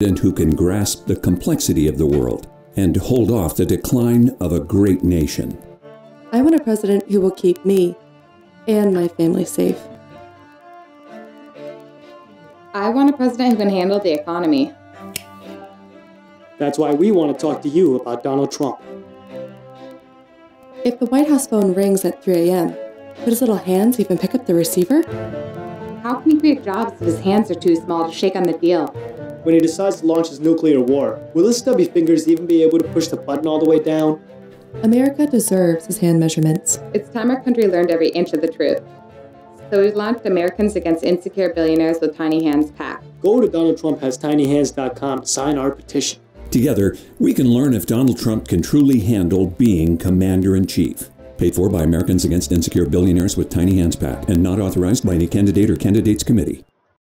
and who can grasp the complexity of the world and hold off the decline of a great nation. I want a president who will keep me and my family safe. I want a president who can handle the economy. That's why we want to talk to you about Donald Trump. If the White House phone rings at 3 a.m., could his little hands even pick up the receiver? How can he create jobs if his hands are too small to shake on the deal? When he decides to launch his nuclear war, will his stubby fingers even be able to push the button all the way down? America deserves his hand measurements. It's time our country learned every inch of the truth. So we've launched Americans Against Insecure Billionaires with Tiny Hands PAC. Go to DonaldTrumpHasTinyHands.com to sign our petition. Together, we can learn if Donald Trump can truly handle being commander in chief. Paid for by Americans Against Insecure Billionaires with Tiny Hands PAC and not authorized by any candidate or candidates committee.